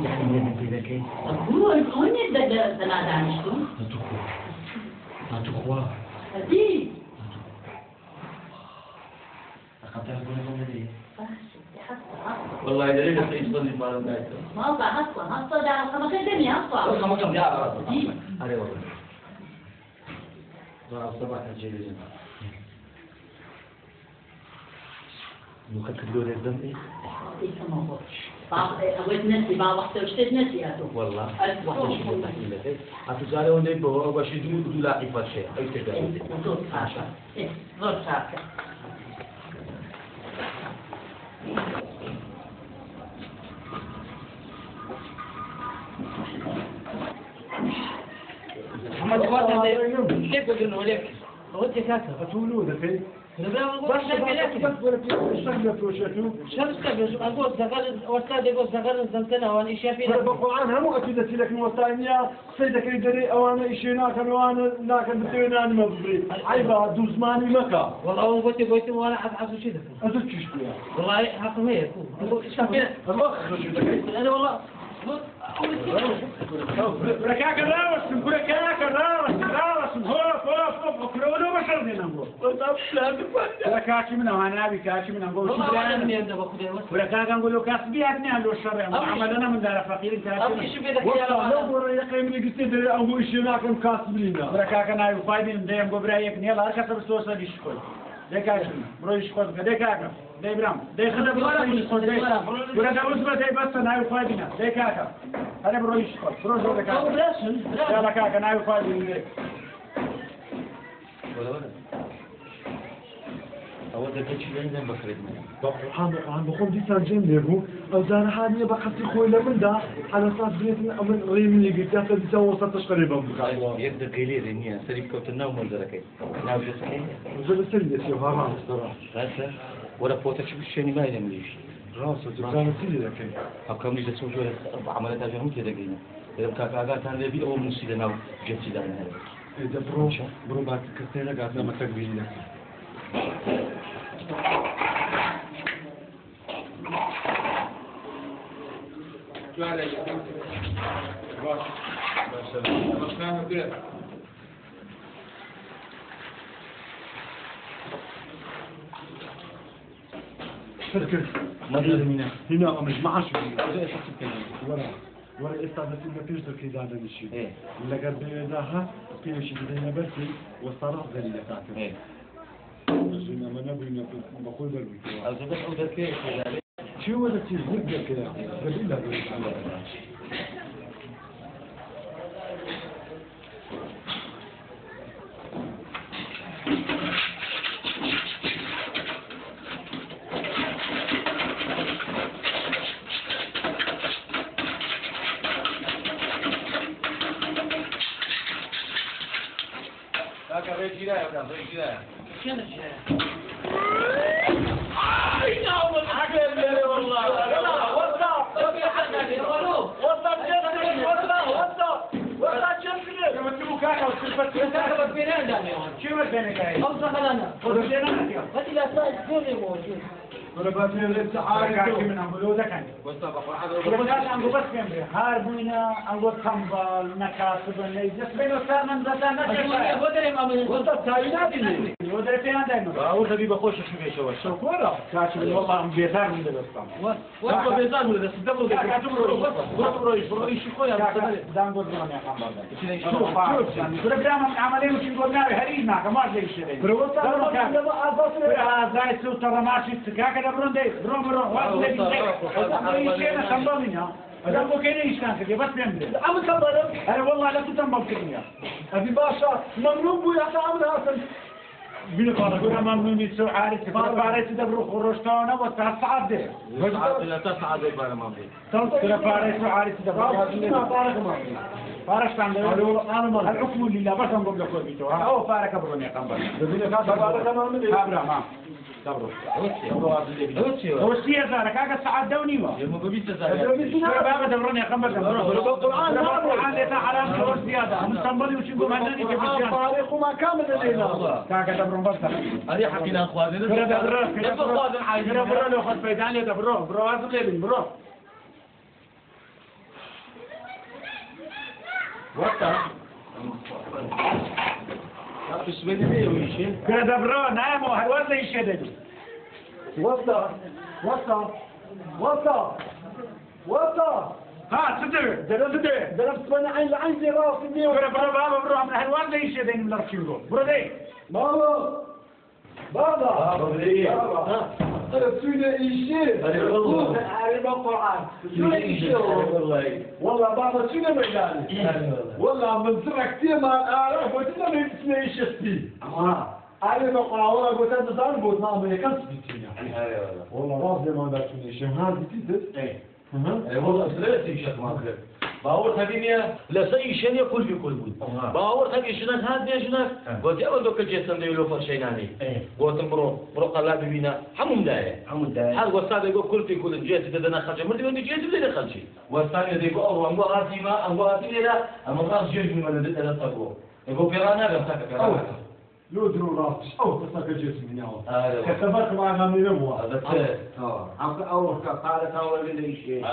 يعني يا بنتي هو هون الدلالة عنشتم نتخوى نتخوى هذه أخذت أقول لهم هذه والله دليل في يصلي بعد ذلك ما أطلع هصلا هصلا ده خمس دنيا أطلع خمس كم يا دي أري والله ضرب صباح الجيل ممكن تقول الدم إيه؟ بعض أقول نسي بعض وقت وشتت نسي أتو والله ألف واحد شيء والله إلا ذي أتزاري وني بوا باش يدمو دولا عفا شيء أي تقدر. زور إيه زور ساعة محمد فاطمة كيف قلنا لك ودي كاسة أتولو ذكي نبغى نقول بس شنو لك بس ولا الشغلة وشتو شنو استقبل أقول زغل وأستاذ يقول زغل زمتنا وأنا إيش في فأنا بقوا عنها مو أكيد لك موسانيا سيدك يدري أوانا إشينا كان وأنا لكن بتوينا أنا مبري عيبا دوزماني مكا والله قلت قلت وأنا أبحث شيء أزوج شوية والله حق ما يكون أقول إيش في الأخ شو ذكي أنا والله بركاك الراوس کاچی منە هاناوی کاچی منە. بۆ کاگەم بۆ لە کاسبیاتنیان لۆ شەڕێ. ئەمەدەە من دارە فەقیرن کاچی دەێ ئەو بۆ ناکەم کاس بینە بە کاکە ناوی پایین دەیەم بۆ برایەک نیە لە کەسە سۆسە دیش خۆی دەکاش ڕۆیش خۆت بە دەکاکە دەی برام. دەی خەدە بەی بەستە ناوی پایینە دەی کاکە. هەرە ڕۆیش خۆت ڕۆژ دەکات لە کاکە ناوی پایین أنا يفايدين ديكاك هذا بروي يشكوي بروي أو ديكاك براسل يا لك أنا يفايدين دي ولا ولا أول ذاك الشيء عندنا بخرج عم عم بقول دي سانجين ليبو أو زار حالي بقتي خوي لمن دا على صار بيتنا أمن ريمي قلت له دي سوى وسط تقريبا بقى يبدأ قليل إني سريب كوت النوم ولا ذاك ناوي صحيح وزل سلي يا هرام الصراحة هذا ولا فوتك شو كذا لما تقبل لك فكر ما أدري منه هنا مش معاش ورا ورا إنه فيش ذكي هذا الشيء إيه اللي قد ذاها في شيء بدنا برسي وصرف ذلك تعرف إيه بزينا ما نبينا بقول بالبيت أزو بحو ذكيك شو ولا تزهد ذكيك دليل Acabei de girar, acabei de girar. إبراهيم غير جيران شنو الشيء أوصل أنا هذه لا تقولي موجود بدري ما من أول ذي بخش شو بيشوا شو بيزعل ولا تدبر ده كاتب برو برو برو إيش خويا دام بود من يا خمر شوف شوف يعني برنامج عمليه وش نقول ناري هرينا كمان زي الشيء بروتا زي سو ترى ماشي سكاكا ده برون دي برون برون واحد زي الشيء انا خمبلنا هذا مو كان إيش كان كده بس بيعمل عم تنبل أنا والله لا تنبل كده ابي باشا ممنون بو يا عامل أصلا بيقول لك ممنون يسوع عارف. ما بعرف تدبر خرجتنا وتصعد ده لا تصعد في ترى فارس وعارف تدبر فارس عند الحكم لله بس نقول لك بيتو فارك السياسة زارك هذا سعد دوني ما يوم ببيت بابا دبرون يا قنبل دبرو القرآن القرآن ده حرام شو زيادة مستنبلي وش نقول هناني كيف فارق وما كامل لدينا كاكا دبرون برو وقتا بس بني بيه ويشي كده برو نايمو هالوزن يشدد وقتا وقتا وقتا وقتا ها صدر درب صدر درب سبنا عين لعين زي راس النيو برو برو بابا برو من هالوزن يشدد من الركيلو برو دي بابا بابا بابا سنة إيشي هذه والله. عارف القرآن سنة والله إيشي والله بابا سنة مجاني والله. من زرع كثير ما أعرف قلت له من سنة إيشي ستي عارف القرآن والله قلت له زان بوت ما أمي كان سبيتينا والله راضي ما دا سنة إيشي هذا بتيتت إيه والله ثلاثة شيخ ما خير باور لا سي شيء يقول في كل بود. باور تبي شنك هاد بيا شنك قلت يا ولد كل جسم ده يلو فرشيناني قلت برو برو قال بينا حمم داية حمود داي هل وستاد يقول كل في كل جيت بدنا خرج مرتي ودي جيت بدنا خرج وستاد يقول أو أنغو هاتي ما أنغو هاتي لا أما خلاص جيت من أنا تقول يقول بيرانا قام تاك بيرانا لو درو راسش. أو تصدق جسمي معنا من نبوة هذا آه. عم أول قالت أول اللي شيء.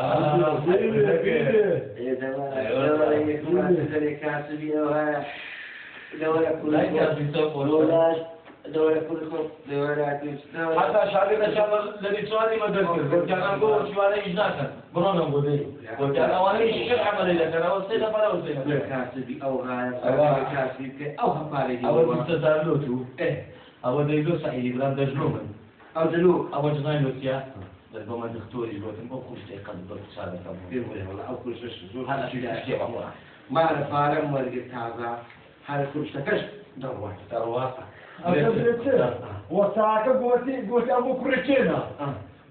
لا. يكاد يسوق حتى شعبنا شعب الذي سؤالي ما ذكر قلت أنا أقول شو أنا إجناك برونا أنا وأنا إيش كل عمل لك أنا وصينا فلا وصينا أول مستدارلوتو أول ديلو سعيد إبراهيم دجنومن أو دلو أول جناي لوتيا لقوا ما دكتوري قلت ما كل شيء قد برد سالك أو كل شيء هذا شيء ما فارم ورقة هذا هذا كل شيء دوات تروى وساعك قوتي قوتي أبو كريتشينا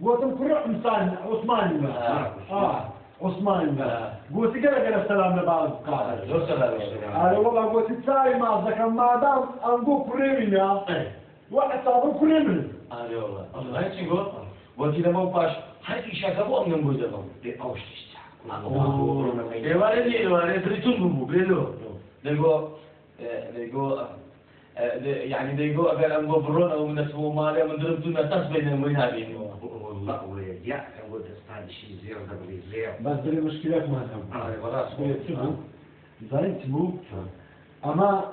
قوتي كريت إنسان عثماني آه. آه عثماني قوتي قال قال السلام لبعض قاعد لو سلام أنا والله قوتي تساوي ما ذكر ما دام أنقو كريمنا وحسابه كريمنا هذا والله الله هاي تقول قلت لما باش هاي إيش أكبر من بودا ما اوش Levare lì, levare they go uh, they, يعني they go أقل أم ببرون أو من الصومالية من درب دون أساس بينهم وين هذه؟ والله ويرجع ودستان شيء زير دبلي زير بس دلي مشكلات ما هم آه ولا سوية تبو. زين تبو. أما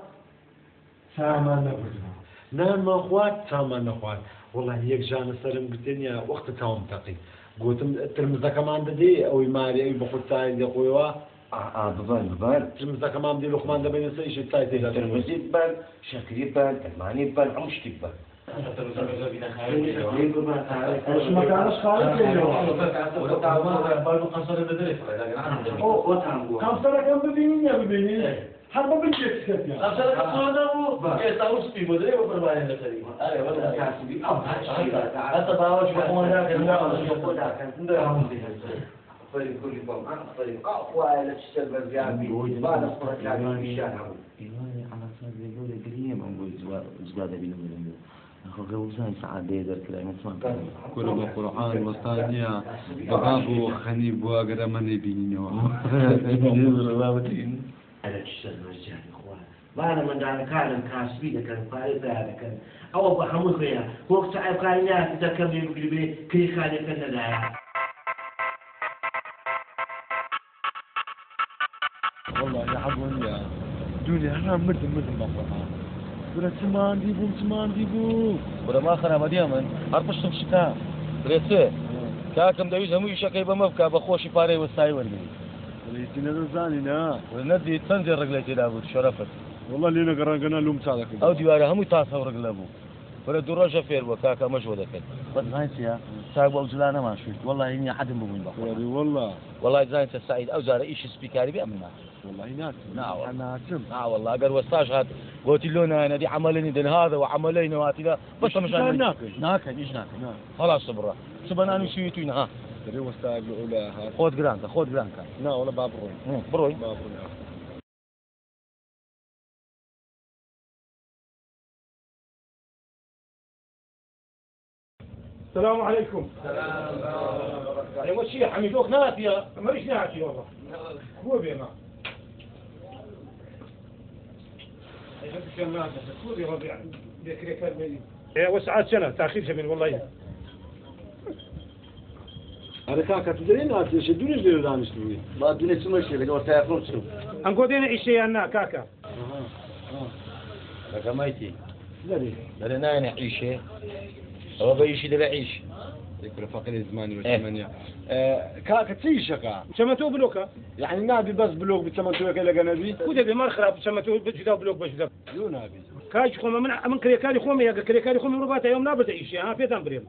تامان نبودنا نعم أخوات تامان أخوات والله یەکژانە سرم گرتنیە وەختە تاوم تەقی گوتم ترمزەکەمان دەدی ئەوی ماری ئەوی بەخود تای دەخۆیەوە آه ببال ببال ترمزة كمان بدي لقمان ده بين سيش تاي تاي ترمزي ببال شكلي ببال الماني ببال عمش تبال مش ما كانش خالد كم سنة كم ببينين يا ببينين حرب بنجيك سكت يا كل القرآن وصانيا بغابو خني بوا غرمني بينيو على الشر رجال إخوان. بعد من دار كان كاسبي ده كان فايز ده كان أو ابو حمود بيا وقت عيب كاينات ده كان بيقول كي كان كان ده والله يا حبون يا دنيا أنا مرد مرد ما قرآن ولا تمان ديبو تمان ديبو ولما خنا مديما هربشتم شكا بريتي كاكم دەویست هەمووی شەکەی بەمە بکە بە خۆشی پارەی وەستای وەرگی وليتي نزاني نا. ڕێک لە تێدا بوو شەرەفت والله لينا قران قنا لوم تاعك ئەو دیوارە هەمووی تاسە ڕێک وەرە دوو ڕۆژە فێر بووە کاکە مەشوە دەکەن بەزانسیە چاک بە ئەوجلا نەماشویت وەڵی هینی حدم ببووین بە والله. وڵای زانتە سعید. ئەو جارە ئیشی سپیکاری بێ من. والله نعم. ناتم والله. ئەگەر وەستاش هات گوتی لۆ نایەنە دی عملنی دن هذا وعملين واتیدا بەش لا مشان ناكل ناکەن هیچ ناکەن نعم خلاص سبڕە سبەنانی شویتوین ها؟ تري وستاق الاولى هات خۆت گرانکە خۆت گرانکە لا ولا باب روي بڕۆی باب السلام عليكم. يعني وشي حميدوك نافية ماليش ناعشي والله. هو بينا. وسعات سنة تأخير سبيل والله. هذا كاكا تدرين هاتي شي دونيش ديرو دانش دوي ما دوني تسمى شي لك ورتا يخرج شو. ئەنگۆ دێنە ئیشەیاننا کاکە لەکەمایتی داري دەرێ نایەنە عیشێ ئەوە بە ئیشی دەبێ عیش ذكر فقر الزمان إيه. والثمانية كاكا تيشكا چەمەتۆ بلۆکە يعني نابي بس بلوك بتمنتو كلا جنبي کو دەبێ مار خراپ چەمەتۆ جودا بلۆک بەشدا شو نابي کاچ خۆمە من من کرێکاری خۆمە یەگە کرێکاری خۆمی ڕوباتە ئەوم نابێتە ئیشی ها پێتان برێم